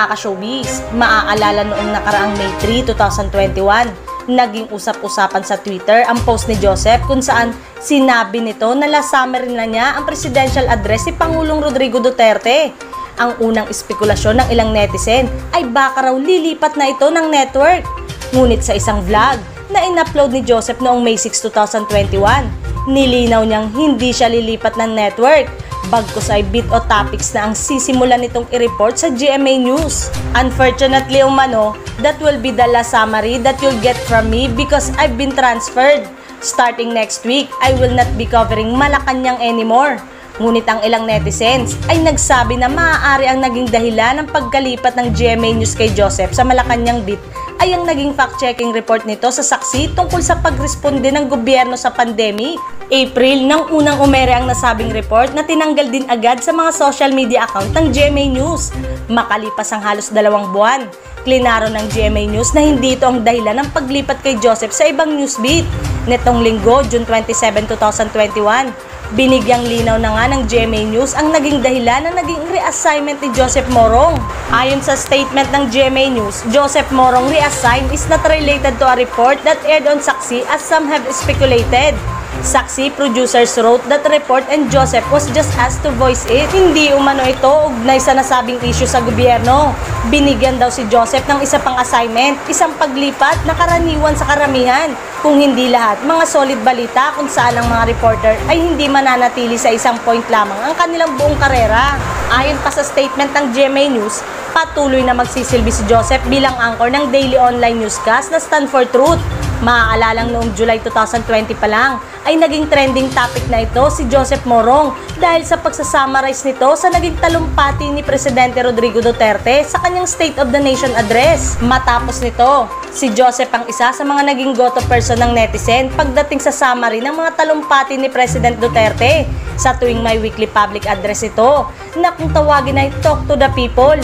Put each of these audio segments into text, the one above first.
mga ka-showbiz, maaalala noong nakaraang May 3, 2021, naging usap-usapan sa Twitter ang post ni Joseph kung saan sinabi nito na last summer na niya ang presidential address si Pangulong Rodrigo Duterte. Ang unang espekulasyon ng ilang netizen ay baka raw lilipat na ito ng network. Ngunit sa isang vlog na in-upload ni Joseph noong May 6, 2021, nilinaw niyang hindi siya lilipat ng network bagkus ay bit o topics na ang sisimulan nitong i-report sa GMA News. Unfortunately umano, that will be the last summary that you'll get from me because I've been transferred. Starting next week, I will not be covering Malacanang anymore. Ngunit ang ilang netizens ay nagsabi na maaari ang naging dahilan ng pagkalipat ng GMA News kay Joseph sa Malacanang Beat ay ang naging fact-checking report nito sa saksi tungkol sa pagresponde ng gobyerno sa pandemic. April nang unang umere ang nasabing report na tinanggal din agad sa mga social media account ng GMA News. Makalipas ang halos dalawang buwan, klinaro ng GMA News na hindi ito ang dahilan ng paglipat kay Joseph sa ibang newsbeat. Netong linggo, June 27, 2021, Binigyang linaw na nga ng GMA News ang naging dahilan ng naging reassignment ni Joseph Morong. Ayon sa statement ng GMA News, Joseph Morong reassigned is not related to a report that aired on Saksi as some have speculated. Saksi producers wrote that report and Joseph was just asked to voice it. Hindi umano ito ugnay sa nasabing issue sa gobyerno. Binigyan daw si Joseph ng isa pang assignment, isang paglipat na karaniwan sa karamihan. Kung hindi lahat, mga solid balita kung saan ang mga reporter ay hindi mananatili sa isang point lamang ang kanilang buong karera. Ayon pa sa statement ng GMA News, patuloy na magsisilbi si Joseph bilang anchor ng daily online newscast na Stand for Truth. Maaalalang noong July 2020 pa lang ay naging trending topic na ito si Joseph Morong dahil sa pagsasummarize nito sa naging talumpati ni Presidente Rodrigo Duterte sa kanyang State of the Nation address. Matapos nito, si Joseph ang isa sa mga naging go-to person ng netizen pagdating sa summary ng mga talumpati ni President Duterte sa tuwing may weekly public address ito na kung tawagin ay Talk to the People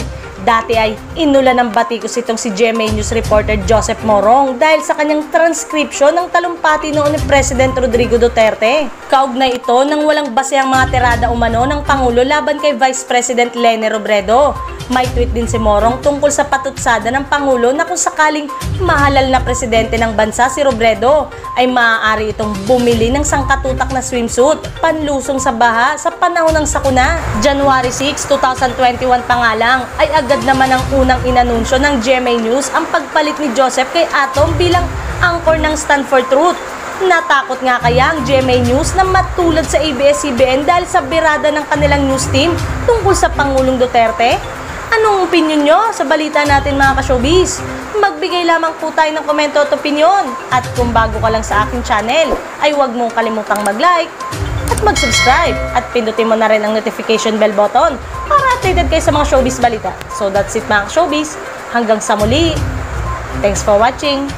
Dati ay inula ng batikos itong si GMA News reporter Joseph Morong dahil sa kanyang transcription ng talumpati noon ni President Rodrigo Duterte. Kaugnay ito nang walang base ang mga tirada umano ng Pangulo laban kay Vice President Lene Robredo. May tweet din si Morong tungkol sa patutsada ng Pangulo na kung sakaling mahalal na presidente ng bansa si Robredo ay maaari itong bumili ng sangkatutak na swimsuit panlusong sa baha sa panahon ng sakuna. January 6, 2021 pa nga lang ay agad naman ang unang inanunsyo ng GMA News ang pagpalit ni Joseph kay Atom bilang anchor ng Stand for Truth. Natakot nga kaya ang GMA News na matulad sa ABS-CBN dahil sa birada ng kanilang news team tungkol sa Pangulong Duterte? Anong opinion nyo sa balita natin mga ka-showbiz? Magbigay lamang po tayo ng komento at opinion. At kung bago ka lang sa aking channel, ay huwag mong kalimutang mag-like at mag-subscribe. At pindutin mo na rin ang notification bell button para updated kayo sa mga showbiz balita. So that's it mga ka-showbiz. Hanggang sa muli. Thanks for watching.